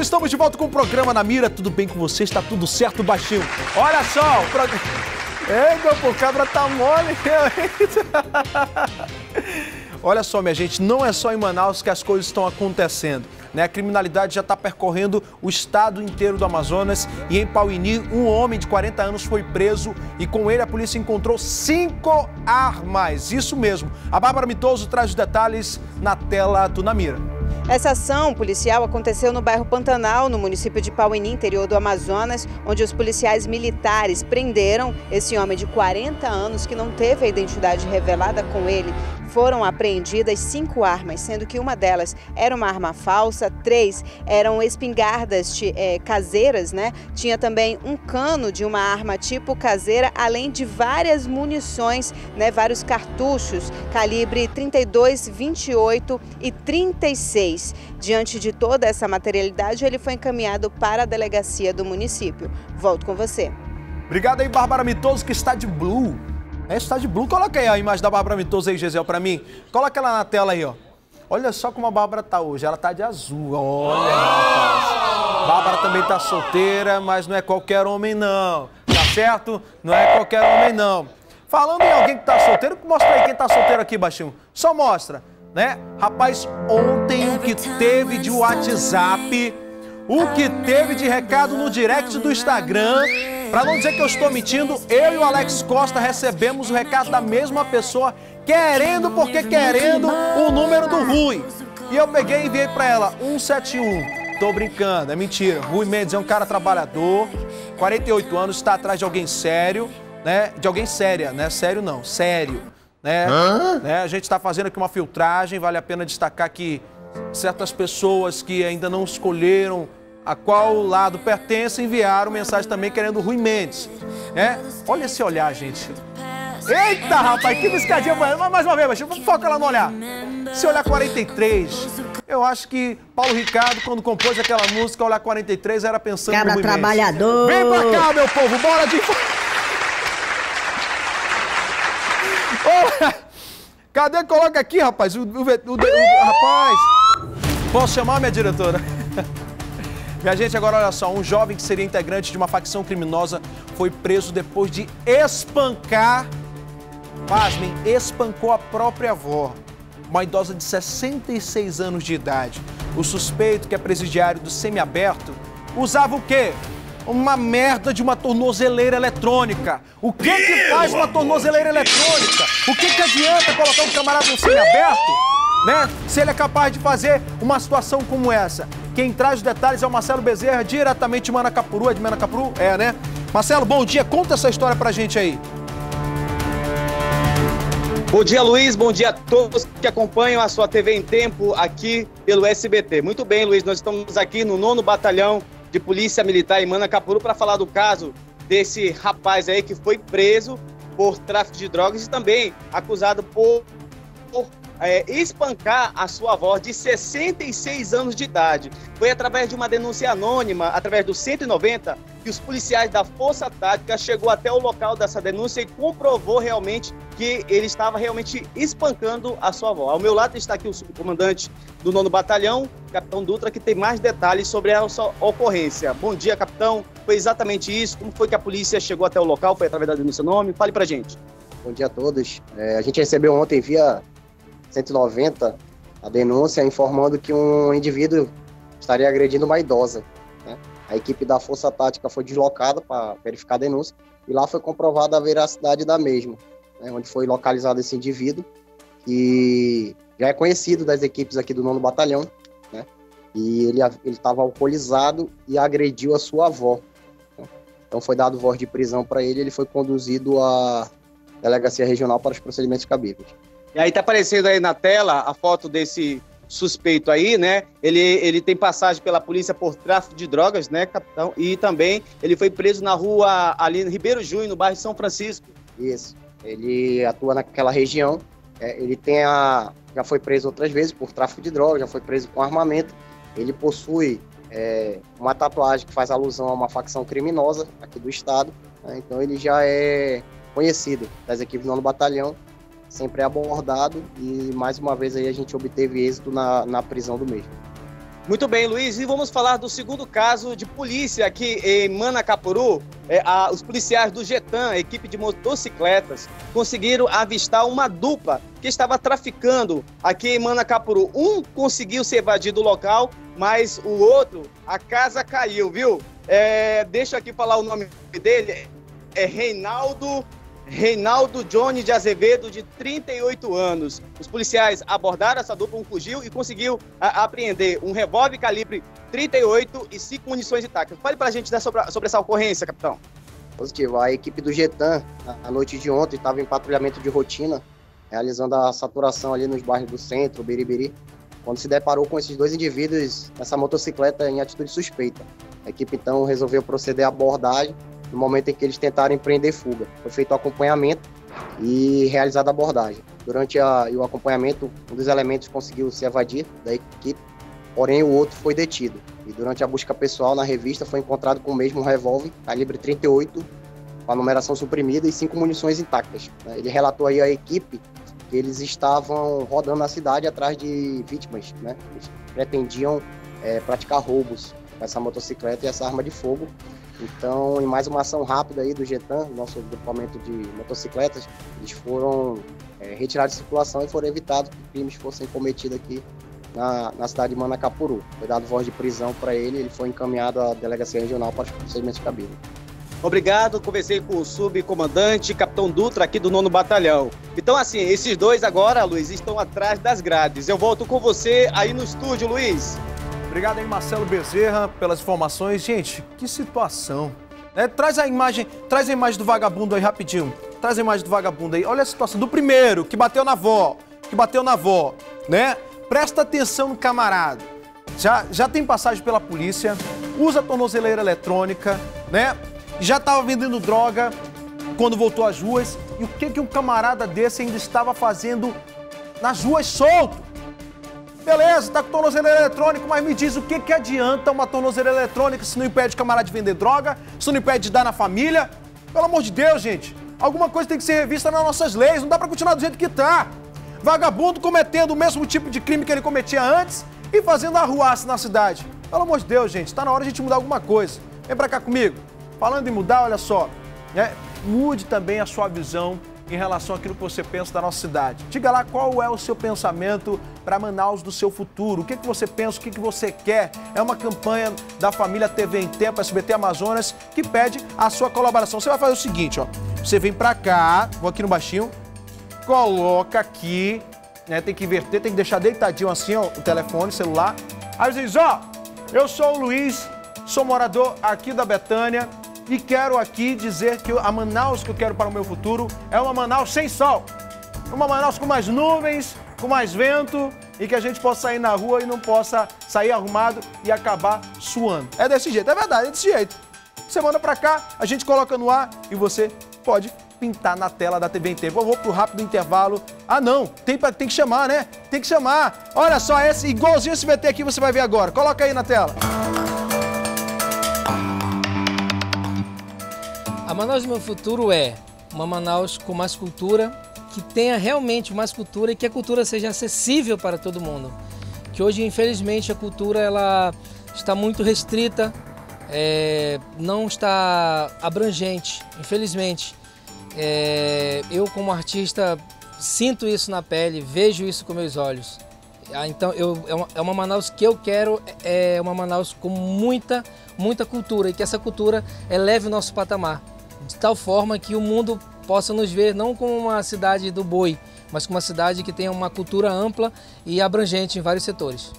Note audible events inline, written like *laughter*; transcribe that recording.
estamos de volta com o programa Na Mira. Tudo bem com você? Está tudo certo, baixinho? Olha só, o. Ei, meu cabra tá mole, *laughs* Olha só, minha gente, não é só em Manaus que as coisas estão acontecendo. Né? A criminalidade já está percorrendo o estado inteiro do Amazonas e em Pauini, um homem de 40 anos foi preso e com ele a polícia encontrou cinco armas. Isso mesmo. A Bárbara Mitoso traz os detalhes na tela do Namira. Essa ação policial aconteceu no bairro Pantanal, no município de Pauini, interior do Amazonas, onde os policiais militares prenderam esse homem de 40 anos que não teve a identidade revelada com ele foram apreendidas cinco armas, sendo que uma delas era uma arma falsa, três eram espingardas é, caseiras, né? Tinha também um cano de uma arma tipo caseira, além de várias munições, né? Vários cartuchos, calibre 32, 28 e 36. Diante de toda essa materialidade, ele foi encaminhado para a delegacia do município. Volto com você. Obrigado aí, Bárbara Mitoso, que está de blue. É, está de blue. Coloca aí a imagem da Bárbara Mitoso aí, Gisele, para mim. Coloca ela na tela aí, ó. Olha só como a Bárbara tá hoje. Ela tá de azul. Olha, rapaz. Bárbara também tá solteira, mas não é qualquer homem, não. Tá certo? Não é qualquer homem, não. Falando em alguém que tá solteiro, mostra aí quem tá solteiro aqui, baixinho. Só mostra, né? Rapaz, ontem o que teve de WhatsApp, o que teve de recado no direct do Instagram para não dizer que eu estou mentindo, eu e o Alex Costa recebemos o recado da mesma pessoa, querendo porque querendo o número do Rui. E eu peguei e enviei para ela 171. Tô brincando, é mentira. Rui Mendes é um cara trabalhador, 48 anos, está atrás de alguém sério, né? De alguém séria, né? Sério não, sério. Né? né? A gente está fazendo aqui uma filtragem, vale a pena destacar que certas pessoas que ainda não escolheram a qual lado pertence, enviaram mensagem também querendo Rui Mendes. É? Olha esse olhar, gente. Eita, rapaz, que biscadinha. Mais uma vez, mas foca lá no olhar. Se olhar 43, eu acho que Paulo Ricardo, quando compôs aquela música, olhar 43, era pensando Cabra no Rui trabalhador. Mendes. Vem pra cá, meu povo, bora de... *laughs* Olha, cadê? Coloca aqui, rapaz. O, o, o, o rapaz. Posso chamar minha diretora? *laughs* Minha gente, agora olha só, um jovem que seria integrante de uma facção criminosa foi preso depois de espancar, pasmem, espancou a própria avó, uma idosa de 66 anos de idade. O suspeito, que é presidiário do semiaberto, usava o quê? Uma merda de uma tornozeleira eletrônica. O que que faz uma tornozeleira eletrônica? O que que adianta colocar um camarada no semiaberto, né? Se ele é capaz de fazer uma situação como essa. Quem traz os detalhes é o Marcelo Bezerra, diretamente de Manacapuru. É de Manacapuru? É, né? Marcelo, bom dia. Conta essa história pra gente aí. Bom dia, Luiz. Bom dia a todos que acompanham a sua TV em Tempo aqui pelo SBT. Muito bem, Luiz. Nós estamos aqui no nono Batalhão de Polícia Militar em Manacapuru para falar do caso desse rapaz aí que foi preso por tráfico de drogas e também acusado por, por é, espancar a sua avó de 66 anos de idade. Foi através de uma denúncia anônima, através do 190, que os policiais da Força Tática chegou até o local dessa denúncia e comprovou realmente que ele estava realmente espancando a sua avó. Ao meu lado está aqui o subcomandante do nono batalhão, capitão Dutra, que tem mais detalhes sobre essa ocorrência. Bom dia, capitão. Foi exatamente isso? Como foi que a polícia chegou até o local? Foi através da denúncia nome? Fale pra gente. Bom dia a todos. É, a gente recebeu ontem via 190 a denúncia informando que um indivíduo estaria agredindo uma idosa. Né? A equipe da Força Tática foi deslocada para verificar a denúncia e lá foi comprovada a veracidade da mesma, né? onde foi localizado esse indivíduo que já é conhecido das equipes aqui do nono batalhão, né? E ele estava alcoolizado e agrediu a sua avó. Né? Então foi dado voz de prisão para ele, ele foi conduzido à delegacia regional para os procedimentos cabíveis. E aí tá aparecendo aí na tela a foto desse suspeito aí, né? Ele, ele tem passagem pela polícia por tráfico de drogas, né, capitão? E também ele foi preso na rua ali no Ribeiro Júnior, no bairro São Francisco. Isso. Ele atua naquela região. É, ele tem a, já foi preso outras vezes por tráfico de drogas, já foi preso com armamento. Ele possui é, uma tatuagem que faz alusão a uma facção criminosa aqui do estado. Né? Então ele já é conhecido das equipes do nono batalhão sempre é abordado e mais uma vez aí a gente obteve êxito na, na prisão do mesmo. Muito bem, Luiz, e vamos falar do segundo caso de polícia aqui em Manacapuru. É, a, os policiais do Getan, equipe de motocicletas, conseguiram avistar uma dupla que estava traficando aqui em Manacapuru. Um conseguiu se evadir do local, mas o outro, a casa caiu, viu? É, deixa aqui falar o nome dele. É Reinaldo Reinaldo Johnny de Azevedo, de 38 anos. Os policiais abordaram essa dupla, um fugiu e conseguiu apreender um revólver calibre 38 e cinco munições intactas. Fale para a gente sobre, sobre essa ocorrência, capitão. Positivo. A equipe do Getan, na noite de ontem, estava em patrulhamento de rotina, realizando a saturação ali nos bairros do centro, Biribiri, quando se deparou com esses dois indivíduos nessa motocicleta em atitude suspeita. A equipe então resolveu proceder à abordagem no momento em que eles tentaram empreender fuga. Foi feito o acompanhamento e realizada a abordagem. Durante a, o acompanhamento, um dos elementos conseguiu se evadir da equipe, porém o outro foi detido. E durante a busca pessoal na revista foi encontrado com o mesmo revólver, calibre 38, com a numeração suprimida e cinco munições intactas. Ele relatou aí à equipe que eles estavam rodando na cidade atrás de vítimas, né? Eles pretendiam é, praticar roubos com essa motocicleta e essa arma de fogo então, em mais uma ação rápida aí do Getan, nosso grupamento de motocicletas, eles foram é, retirados de circulação e foram evitados que crimes fossem cometidos aqui na, na cidade de Manacapuru. Foi dado voz de prisão para ele, ele foi encaminhado à delegacia regional para os procedimentos cabíveis. Obrigado, conversei com o subcomandante, capitão Dutra, aqui do nono batalhão. Então, assim, esses dois agora, Luiz, estão atrás das grades. Eu volto com você aí no estúdio, Luiz. Obrigado aí, Marcelo Bezerra, pelas informações. Gente, que situação. É, traz a imagem, traz a imagem do vagabundo aí rapidinho. Traz a imagem do vagabundo aí. Olha a situação do primeiro, que bateu na avó, que bateu na avó, né? Presta atenção no camarada. Já, já tem passagem pela polícia, usa tornozeleira eletrônica, né? Já estava vendendo droga quando voltou às ruas. E o que que um camarada desse ainda estava fazendo nas ruas solto? Beleza, tá com tornozeleira eletrônica, mas me diz o que, que adianta uma tornozeleira eletrônica se não impede o camarada de vender droga, se não impede de dar na família? Pelo amor de Deus, gente. Alguma coisa tem que ser revista nas nossas leis, não dá pra continuar do jeito que tá. Vagabundo cometendo o mesmo tipo de crime que ele cometia antes e fazendo arruaça na cidade. Pelo amor de Deus, gente, tá na hora de a gente mudar alguma coisa. Vem pra cá comigo. Falando em mudar, olha só, né? mude também a sua visão em relação àquilo que você pensa da nossa cidade. Diga lá qual é o seu pensamento para Manaus do seu futuro. O que, que você pensa, o que, que você quer. É uma campanha da família TV em Tempo, SBT Amazonas, que pede a sua colaboração. Você vai fazer o seguinte, ó. Você vem para cá, vou aqui no baixinho, coloca aqui, né? Tem que inverter, tem que deixar deitadinho assim, ó, o telefone, celular. Aí você diz, ó, eu sou o Luiz, sou morador aqui da Betânia, e quero aqui dizer que a Manaus que eu quero para o meu futuro é uma Manaus sem sol. Uma Manaus com mais nuvens, com mais vento e que a gente possa sair na rua e não possa sair arrumado e acabar suando. É desse jeito, é verdade, é desse jeito. Semana pra cá, a gente coloca no ar e você pode pintar na tela da TV em Tempo. Eu vou pro rápido intervalo. Ah, não, tem, pra, tem que chamar, né? Tem que chamar. Olha só, esse igualzinho esse VT aqui você vai ver agora. Coloca aí na tela. A Manaus do meu futuro é uma Manaus com mais cultura, que tenha realmente mais cultura e que a cultura seja acessível para todo mundo. Que hoje, infelizmente, a cultura ela está muito restrita, é, não está abrangente, infelizmente. É, eu, como artista, sinto isso na pele, vejo isso com meus olhos. Ah, então, eu, é, uma, é uma Manaus que eu quero, é uma Manaus com muita, muita cultura e que essa cultura eleve o nosso patamar de tal forma que o mundo possa nos ver não como uma cidade do boi, mas como uma cidade que tenha uma cultura ampla e abrangente em vários setores.